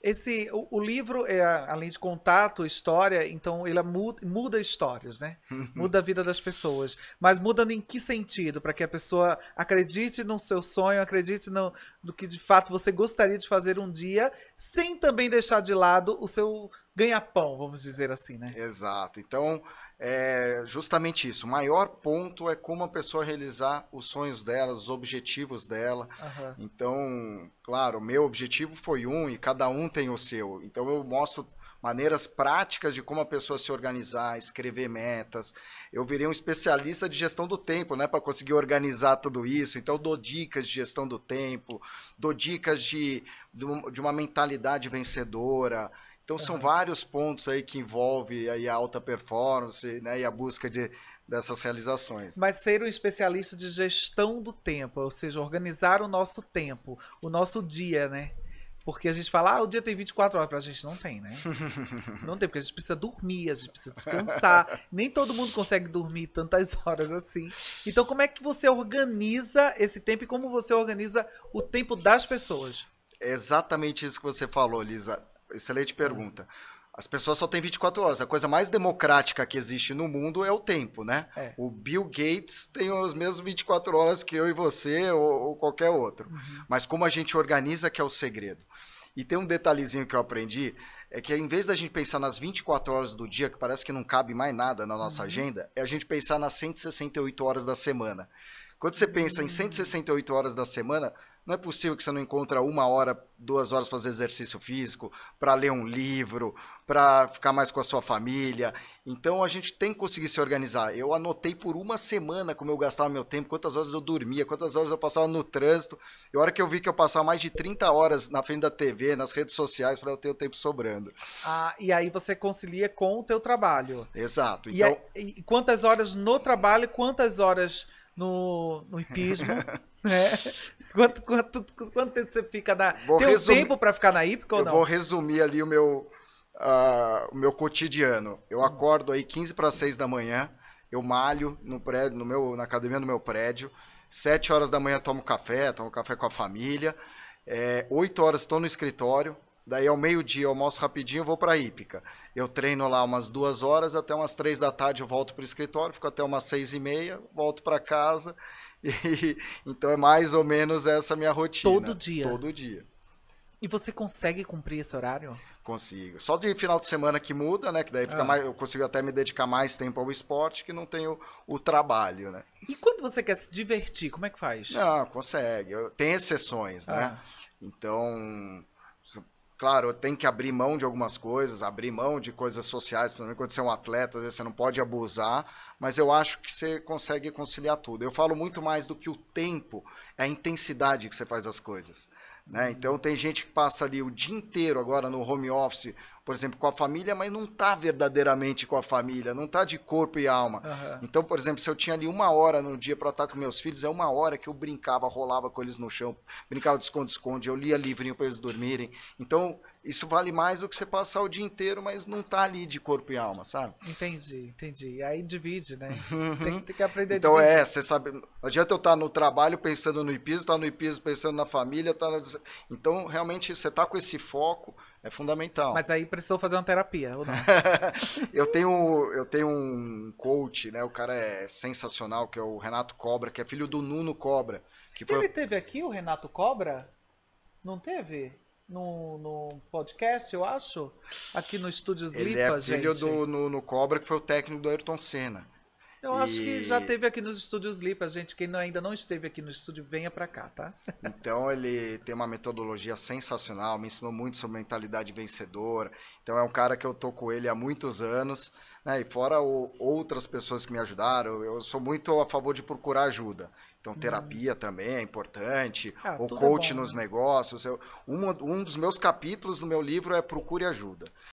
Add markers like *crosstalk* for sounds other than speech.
Esse, o, o, livro, é, além de contato, história, então ele muda, muda histórias, né? muda a vida das pessoas. Mas muda em que sentido? Para que a pessoa acredite no seu sonho, acredite no, no que de fato você gostaria de fazer um dia, sem também deixar de lado o seu ganha-pão, vamos dizer assim, né? Exato. Então, é justamente isso. O maior ponto é como a pessoa realizar os sonhos dela, os objetivos dela. Uhum. Então, claro, o meu objetivo foi um e cada um tem o seu. Então, eu mostro maneiras práticas de como a pessoa se organizar, escrever metas. Eu virei um especialista de gestão do tempo, né, para conseguir organizar tudo isso. Então, dou dicas de gestão do tempo, dou dicas de, de uma mentalidade vencedora. Então são uhum. vários pontos aí que envolve aí a alta performance, né, e a busca de, dessas realizações. Mas ser um especialista de gestão do tempo, ou seja, organizar o nosso tempo, o nosso dia, né? Porque a gente fala, ah, o dia tem 24 horas, pra gente não tem, né? *laughs* não tem, porque a gente precisa dormir, a gente precisa descansar. Nem todo mundo consegue dormir tantas *laughs* horas assim. Então, como é que você organiza esse tempo e como você organiza o tempo das pessoas? É exatamente isso que você falou, Lisa excelente pergunta. As pessoas só têm 24 horas. A coisa mais democrática que existe no mundo é o tempo, né? É. O Bill Gates tem as mesmas 24 horas que eu e você ou, ou qualquer outro. Uhum. Mas como a gente organiza que é o segredo. E tem um detalhezinho que eu aprendi, é que em vez da gente pensar nas 24 horas do dia, que parece que não cabe mais nada na nossa uhum. agenda, é a gente pensar nas 168 horas da semana. Quando você pensa em 168 horas da semana, não é possível que você não encontre uma hora, duas horas para fazer exercício físico, para ler um livro, para ficar mais com a sua família. Então a gente tem que conseguir se organizar. Eu anotei por uma semana como eu gastava meu tempo, quantas horas eu dormia, quantas horas eu passava no trânsito. E a hora que eu vi que eu passava mais de 30 horas na frente da TV, nas redes sociais, para eu ter o tempo sobrando. Ah, e aí você concilia com o teu trabalho. Exato. Então... E, e quantas horas no trabalho, quantas horas no, no hipismo? *laughs* né? Quanto, quanto, quanto tempo você fica na. Vou Tem tempo para ficar na hípica ou eu não? Eu vou resumir ali o meu, uh, o meu cotidiano. Eu acordo aí 15 para 6 da manhã, eu malho no prédio, no meu, na academia do meu prédio. 7 horas da manhã tomo café, tomo café com a família. É, 8 horas estou no escritório. Daí ao meio-dia eu almoço rapidinho vou para a hípica. Eu treino lá umas duas horas, até umas três da tarde eu volto para o escritório, fico até umas seis e meia, volto para casa *laughs* e, então é mais ou menos essa minha rotina. Todo dia? Todo dia. E você consegue cumprir esse horário? Consigo. Só de final de semana que muda, né? Que daí fica ah. mais, eu consigo até me dedicar mais tempo ao esporte, que não tenho o, o trabalho, né? E quando você quer se divertir, como é que faz? Não, consegue. Tem exceções, né? ah. né? Então, claro, tenho que abrir mão de algumas coisas, abrir mão de coisas sociais, principalmente quando você é um atleta, às vezes você não pode abusar, mas eu acho que você consegue conciliar tudo. Eu falo muito mais do que o tempo, é a intensidade que você faz as coisas. Né? Então tem gente que passa ali o dia inteiro agora no home office, por exemplo, com a família, mas não está verdadeiramente com a família, não está de corpo e alma. Uhum. Então, por exemplo, se eu tinha ali uma hora no dia para estar com meus filhos, é uma hora que eu brincava, rolava com eles no chão, brincava de esconde-esconde, eu lia livrinho para eles dormirem. Então, isso vale mais do que você passar o dia inteiro, mas não tá ali de corpo e alma, sabe? Entendi, entendi. Aí divide, né? Uhum. Tem, tem, que aprender Então é, você sabe, não adianta eu estar no trabalho pensando no IPIS, estar no IPIS pensando na família, tá no... então realmente você tá com esse foco, é fundamental. Mas aí precisou fazer uma terapia, ou não? *laughs* eu tenho eu tenho um coach, né? O cara é sensacional, que é o Renato Cobra, que é filho do Nuno Cobra. Que foi... Ele teve aqui o Renato Cobra? Não teve? No, no podcast, eu acho, aqui no Estúdios Ele é filho gente. do no, no, Cobra, que foi o técnico do Ayrton Senna. Eu e... acho que já teve aqui nos Estúdios Lipa, gente. Quem ainda não esteve aqui no estúdio, venha para cá, tá? Então ele tem uma metodologia sensacional, me ensinou muito sobre mentalidade vencedora. Então é um cara que eu tô com ele há muitos anos, né? E fora o, outras pessoas que me ajudaram, eu sou muito a favor de procurar ajuda. Então, hum. terapia hum. também é importante, ah, o coach é bom, nos né? negócios. Eu, um, um dos meus capítulos no meu livro é Procure Ajuda.